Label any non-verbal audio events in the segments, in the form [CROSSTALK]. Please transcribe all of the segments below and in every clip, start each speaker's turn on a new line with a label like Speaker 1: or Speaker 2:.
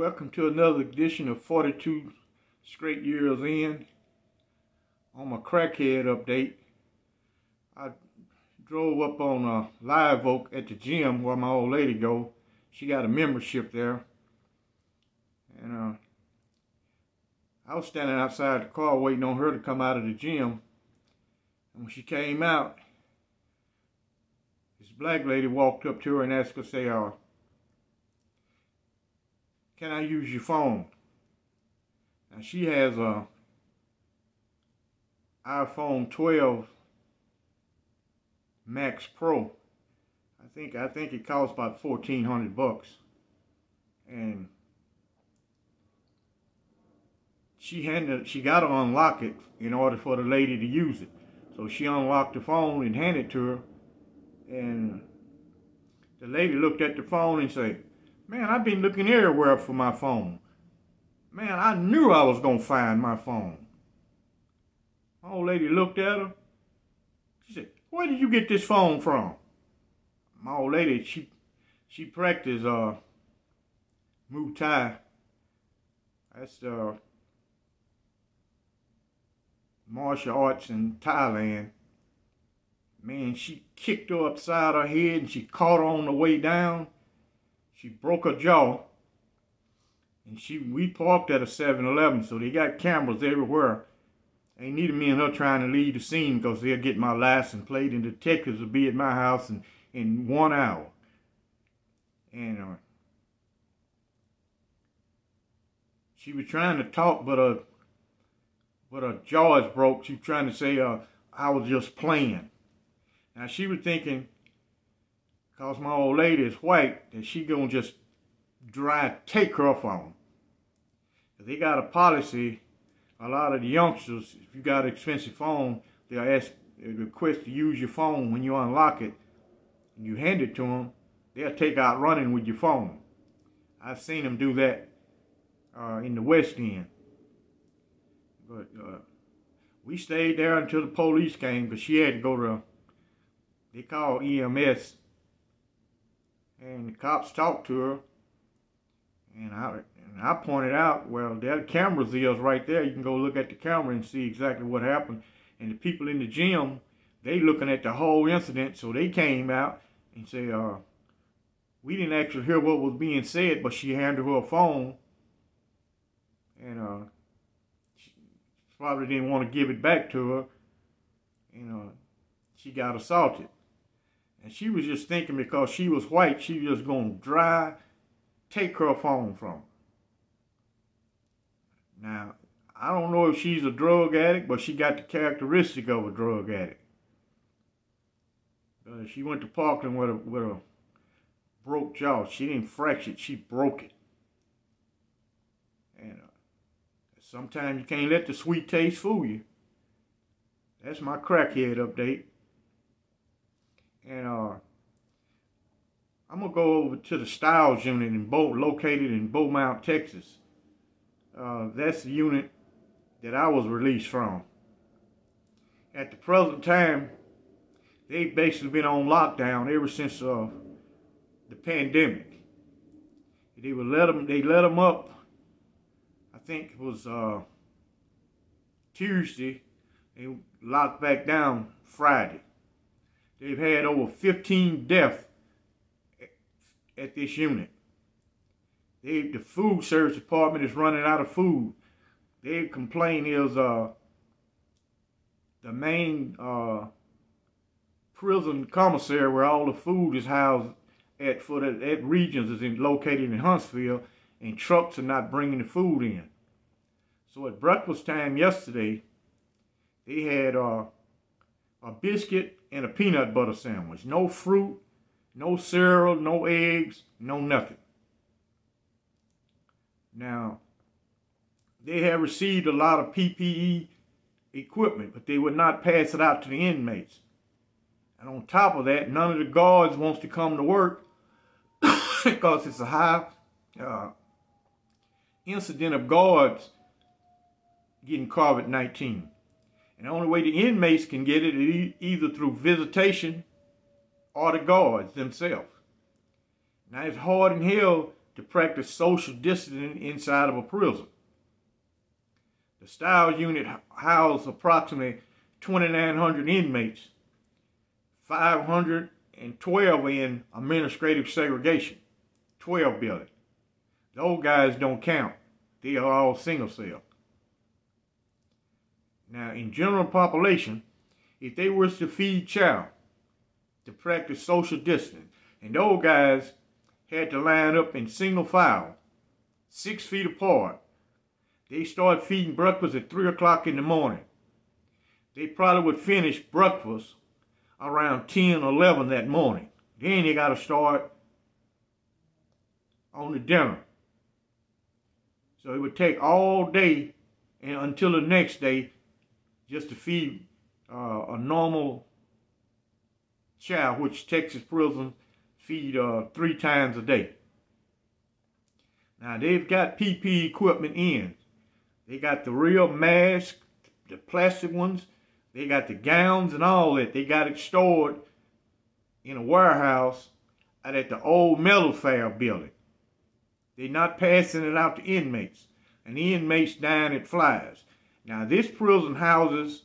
Speaker 1: Welcome to another edition of 42 Straight Years In. On my crackhead update, I drove up on a live oak at the gym where my old lady go. She got a membership there. And uh, I was standing outside the car waiting on her to come out of the gym. And when she came out, this black lady walked up to her and asked her, say, uh, can I use your phone? Now she has a iPhone 12 Max Pro. I think I think it costs about 1400 bucks. And she handed she got to unlock it in order for the lady to use it. So she unlocked the phone and handed it to her. And the lady looked at the phone and said, Man, I've been looking everywhere for my phone. Man, I knew I was going to find my phone. My old lady looked at her. She said, where did you get this phone from? My old lady, she she practiced uh, Muay Thai. That's uh, martial arts in Thailand. Man, she kicked her upside her head and she caught her on the way down. She broke her jaw. And she we parked at a 7-Eleven, so they got cameras everywhere. Ain't needed me and her trying to leave the scene because they'll get my license plate and detectives will be at my house in, in one hour. And uh, she was trying to talk, but her, but her jaw is broke. She was trying to say uh, I was just playing. Now she was thinking Cause my old lady is white, that she gonna just dry take her phone. They got a policy, a lot of the youngsters, if you got an expensive phone, they'll ask, they request to use your phone when you unlock it, and you hand it to them, they'll take out running with your phone. I've seen them do that uh, in the West End. But uh, we stayed there until the police came because she had to go to, they call EMS and the cops talked to her. And I, and I pointed out, well, that camera's is right there. You can go look at the camera and see exactly what happened. And the people in the gym, they looking at the whole incident, so they came out and say, uh, we didn't actually hear what was being said, but she handed her a phone. And uh, she probably didn't want to give it back to her. And uh, she got assaulted. And she was just thinking because she was white, she was going to dry, take her phone from her. Now, I don't know if she's a drug addict, but she got the characteristic of a drug addict. Uh, she went to Parkland with a, with a broke jaw. She didn't fracture it, she broke it. And uh, sometimes you can't let the sweet taste fool you. That's my crackhead update. And uh, I'm go over to the Stiles unit in Bo located in Beaumont, Texas. Uh, that's the unit that I was released from. At the present time, they've basically been on lockdown ever since uh, the pandemic. They would let them. They let them up. I think it was uh, Tuesday. They locked back down Friday. They've had over 15 deaths at this unit. They, the food service department is running out of food. Their complaint is uh, the main uh, prison commissary where all the food is housed at for the at regions is in, located in Huntsville, and trucks are not bringing the food in. So at breakfast time yesterday, they had uh, a biscuit, and a peanut butter sandwich. No fruit, no cereal, no eggs, no nothing. Now, they have received a lot of PPE equipment, but they would not pass it out to the inmates. And on top of that, none of the guards wants to come to work [COUGHS] because it's a high uh, incident of guards getting COVID-19. And the only way the inmates can get it is either through visitation or the guards themselves. Now it's hard in hell to practice social distancing inside of a prison. The Stiles unit housed approximately 2,900 inmates, 512 in administrative segregation, 12 buildings. Those guys don't count. They are all single cell. Now, in general population, if they was to feed child, to practice social distancing, and those guys had to line up in single file, six feet apart. They started feeding breakfast at 3 o'clock in the morning. They probably would finish breakfast around 10 or 11 that morning. Then they got to start on the dinner. So it would take all day and until the next day just to feed uh, a normal child, which Texas prisons feed uh, three times a day. Now they've got PPE equipment in. They got the real mask, the plastic ones. They got the gowns and all that. They got it stored in a warehouse out at the old metal fair building. They're not passing it out to inmates. And the inmates dying at flies. Now this prison houses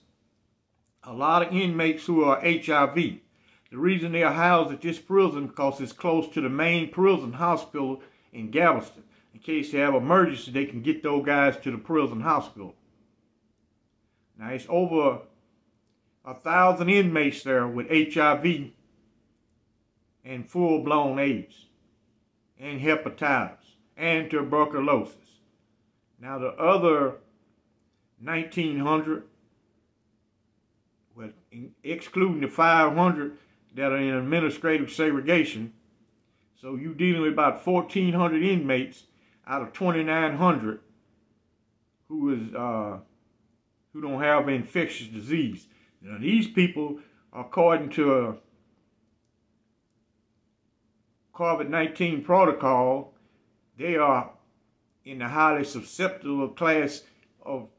Speaker 1: a lot of inmates who are HIV. The reason they are housed at this prison because it's close to the main prison hospital in Galveston. In case they have an emergency, they can get those guys to the prison hospital. Now it's over a thousand inmates there with HIV and full-blown AIDS and hepatitis and tuberculosis. Now the other 1900, well, excluding the 500 that are in administrative segregation. So you're dealing with about 1,400 inmates out of 2,900 who is uh, who don't have infectious disease. Now these people, according to a COVID-19 protocol, they are in the highly susceptible class of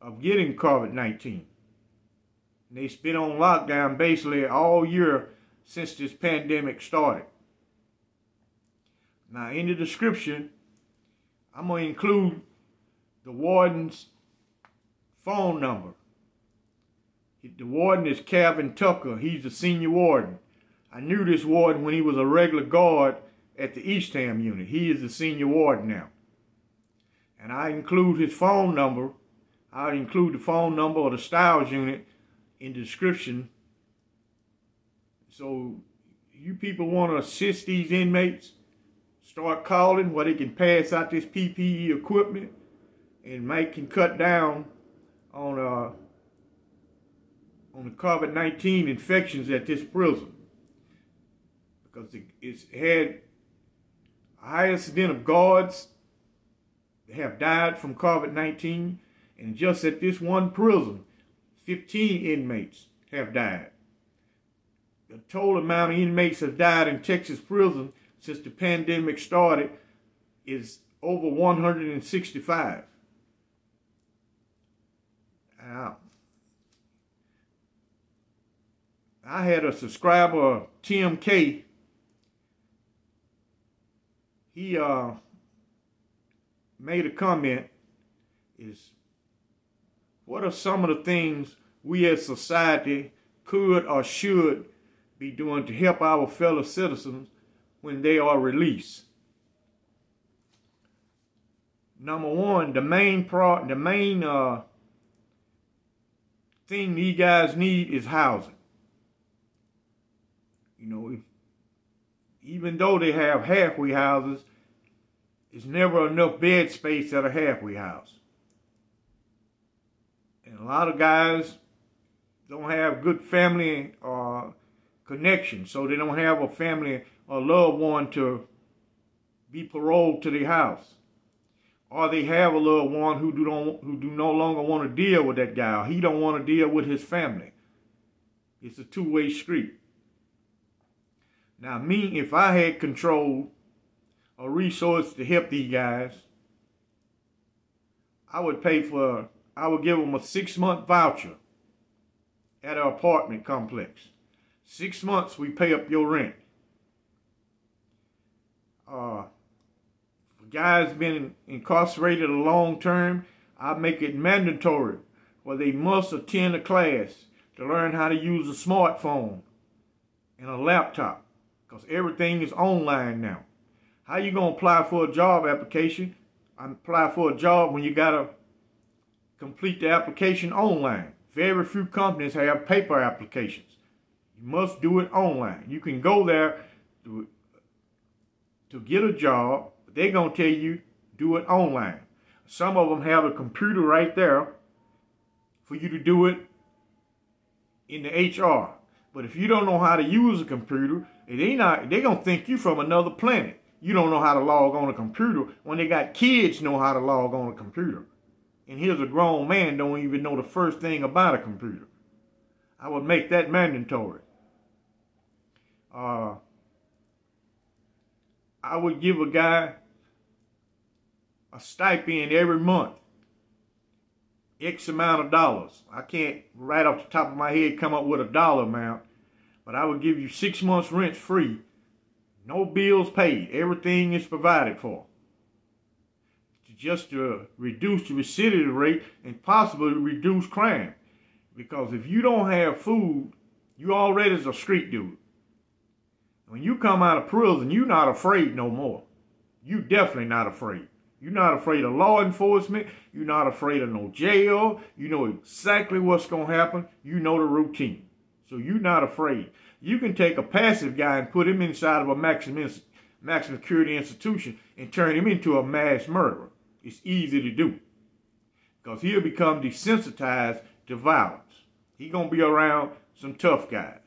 Speaker 1: of getting COVID-19. They've been on lockdown basically all year since this pandemic started. Now, in the description, I'm going to include the warden's phone number. The warden is Calvin Tucker. He's the senior warden. I knew this warden when he was a regular guard at the Eastham unit. He is the senior warden now. And I include his phone number. I include the phone number of the Stiles unit in the description. So you people want to assist these inmates, start calling where they can pass out this PPE equipment and make can cut down on uh on the COVID-19 infections at this prison. Because it's had highest den of guards that have died from COVID-19 and just at this one prison 15 inmates have died. The total amount of inmates have died in Texas prison since the pandemic started is over 165. Now, I had a subscriber, Tim K. He uh, made a comment. Is what are some of the things we as society could or should be doing to help our fellow citizens when they are released? Number one, the main pro the main uh, thing these guys need is housing. You know, if, even though they have halfway houses, it's never enough bed space at a halfway house. And a lot of guys don't have good family uh, connection, so they don't have a family or loved one to be paroled to their house. Or they have a loved one who do not who do no longer want to deal with that guy. He don't want to deal with his family. It's a two-way street. Now, me, if I had control or resource to help these guys, I would pay for I would give them a six month voucher at our apartment complex. Six months we pay up your rent. Uh, guy's been incarcerated a long term, I make it mandatory where they must attend a class to learn how to use a smartphone and a laptop because everything is online now. How you going to apply for a job application? I apply for a job when you got to complete the application online. Very few companies have paper applications. You must do it online. You can go there to, to get a job, they're going to tell you do it online. Some of them have a computer right there for you to do it in the HR. But if you don't know how to use a computer, they not they're gonna think you from another planet. You don't know how to log on a computer when they got kids know how to log on a computer. And here's a grown man don't even know the first thing about a computer. I would make that mandatory. Uh, I would give a guy a stipend every month. X amount of dollars. I can't right off the top of my head come up with a dollar amount, but I would give you six months rent free. No bills paid. Everything is provided for. Just to reduce the recidivism rate and possibly reduce crime. Because if you don't have food, you already is a street dude. When you come out of prison, you're not afraid no more. You definitely not afraid. You're not afraid of law enforcement. You're not afraid of no jail. You know exactly what's going to happen. You know the routine. So you're not afraid. You can take a passive guy and put him inside of a maximum, maximum security institution and turn him into a mass murderer. It's easy to do. Because he'll become desensitized to violence. He's going to be around some tough guys.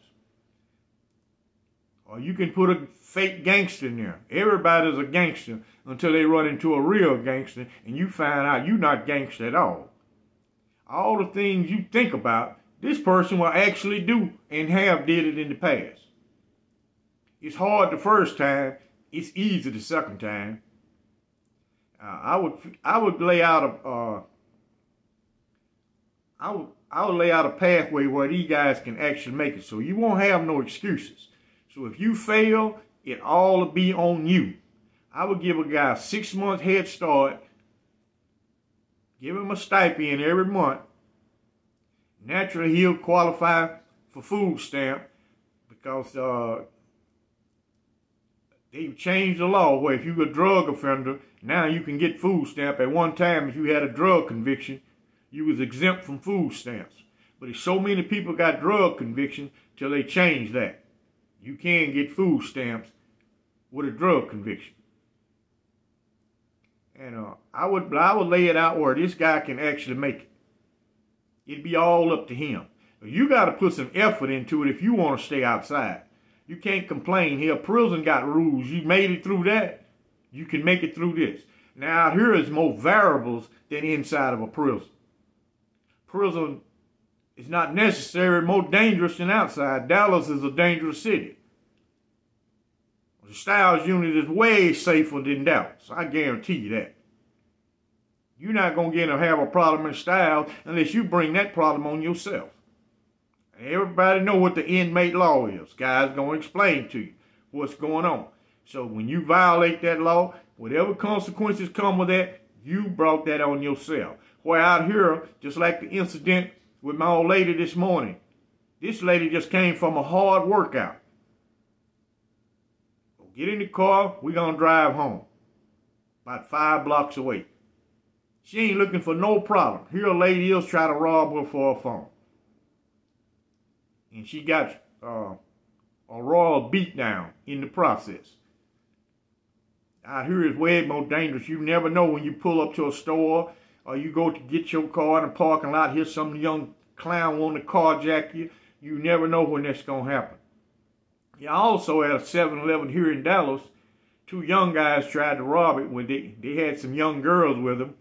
Speaker 1: Or you can put a fake gangster in there. Everybody's a gangster until they run into a real gangster and you find out you're not gangster at all. All the things you think about, this person will actually do and have did it in the past. It's hard the first time. It's easy the second time. Uh, I would I would lay out a uh, I would I would lay out a pathway where these guys can actually make it, so you won't have no excuses. So if you fail, it all will be on you. I would give a guy a six month head start, give him a stipend every month. Naturally, he'll qualify for food stamp because uh, they've changed the law where if you're a drug offender, now you can get food stamp. At one time, if you had a drug conviction, you was exempt from food stamps. But if so many people got drug convictions till they changed that you can get food stamps with a drug conviction. And uh, I would I would lay it out where this guy can actually make it. It'd be all up to him. You got to put some effort into it if you want to stay outside. You can't complain. Here, prison got rules. You made it through that. You can make it through this. Now, out here is more variables than inside of a prison. Prison is not necessary more dangerous than outside. Dallas is a dangerous city. The Stiles unit is way safer than Dallas. I guarantee you that. You're not going to get to have a problem in Stiles unless you bring that problem on yourself. Everybody know what the inmate law is. Guy's going to explain to you what's going on. So when you violate that law, whatever consequences come with that, you brought that on yourself. Where out here, just like the incident with my old lady this morning, this lady just came from a hard workout. Get in the car, we're going to drive home. About five blocks away. She ain't looking for no problem. Here a lady is try to rob her for a phone. And she got uh, a royal beatdown in the process. Out here is way more dangerous. You never know when you pull up to a store or you go to get your car in the parking lot, here's some young clown want to carjack you. You never know when that's going to happen. Yeah, also at a 7-Eleven here in Dallas, two young guys tried to rob it when they, they had some young girls with them.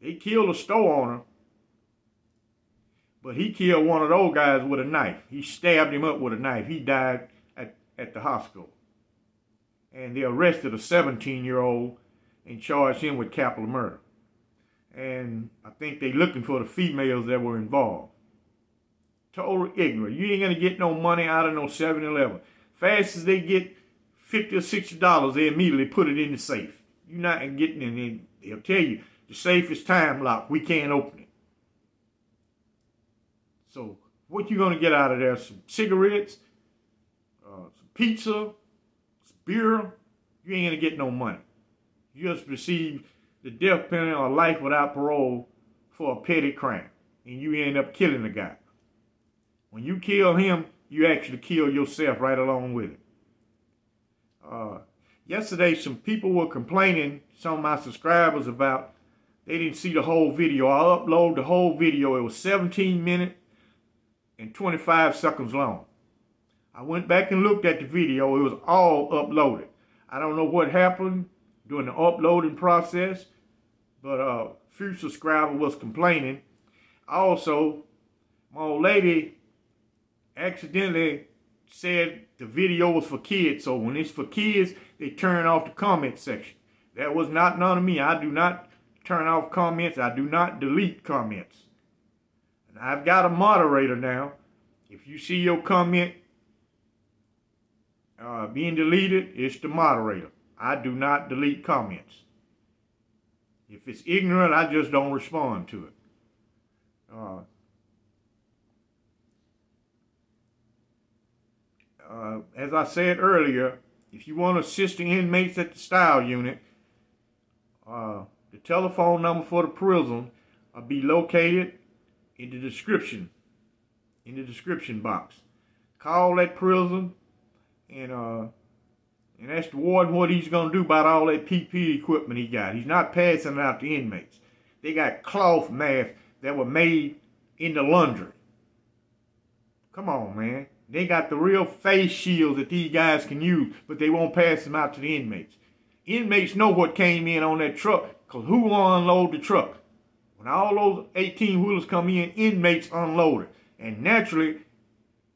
Speaker 1: They killed a store owner, but he killed one of those guys with a knife. He stabbed him up with a knife. He died at, at the hospital. And they arrested a 17-year-old and charged him with capital murder. And I think they're looking for the females that were involved. Total ignorant. You ain't going to get no money out of no 7-Eleven. Fast as they get 50 or 60 dollars, they immediately put it in the safe. You're not getting it in. They'll tell you the safe is time locked. We can't open it. So what you gonna get out of there? Some cigarettes, uh, some pizza, some beer. You ain't gonna get no money. You just receive the death penalty or life without parole for a petty crime. And you end up killing the guy. When you kill him, you actually kill yourself right along with it. Uh, yesterday, some people were complaining, some of my subscribers, about they didn't see the whole video. I uploaded the whole video. It was 17 minutes and 25 seconds long. I went back and looked at the video. It was all uploaded. I don't know what happened during the uploading process, but a few subscriber was complaining. Also, my old lady accidentally said the video was for kids. So when it's for kids, they turn off the comment section. That was not none of me. I do not turn off comments. I do not delete comments. And I've got a moderator now. If you see your comment uh, being deleted, it's the moderator. I do not delete comments. If it's ignorant, I just don't respond to it. Uh, uh, as I said earlier, if you want to assist the inmates at the style unit, uh, the telephone number for the prison will be located in the description, in the description box. Call that prison and uh, and ask the warden what he's going to do about all that PPE equipment he got. He's not passing it out to inmates. They got cloth masks that were made in the laundry. Come on, man. They got the real face shields that these guys can use, but they won't pass them out to the inmates. Inmates know what came in on that truck, because who will unload the truck? When all those 18-wheelers come in, inmates unload it. And naturally,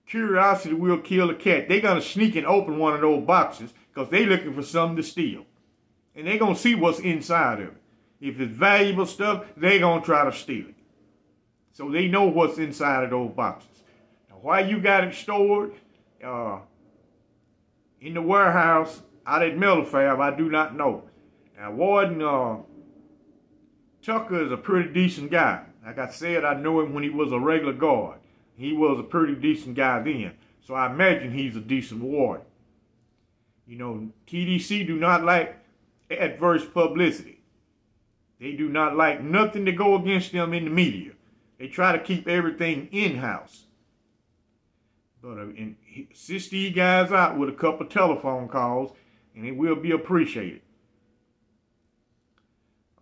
Speaker 1: curiosity will kill the cat. They're going to sneak and open one of those boxes because they're looking for something to steal. And they're going to see what's inside of it. If it's valuable stuff, they're going to try to steal it. So they know what's inside of those boxes. Now, why you got it stored uh, in the warehouse out at Fab, I do not know. Now, Warden uh, Tucker is a pretty decent guy. Like I said, I know him when he was a regular guard. He was a pretty decent guy then. So I imagine he's a decent warden. You know, TDC do not like adverse publicity. They do not like nothing to go against them in the media. They try to keep everything in-house. But uh, and assist these guys out with a couple telephone calls, and it will be appreciated.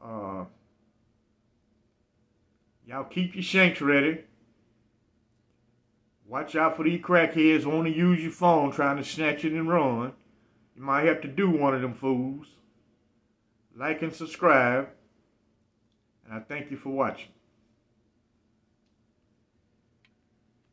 Speaker 1: Uh, y'all keep your shanks ready. Watch out for these crackheads want to use your phone trying to snatch it and run. You might have to do one of them fools. Like and subscribe. And I thank you for watching.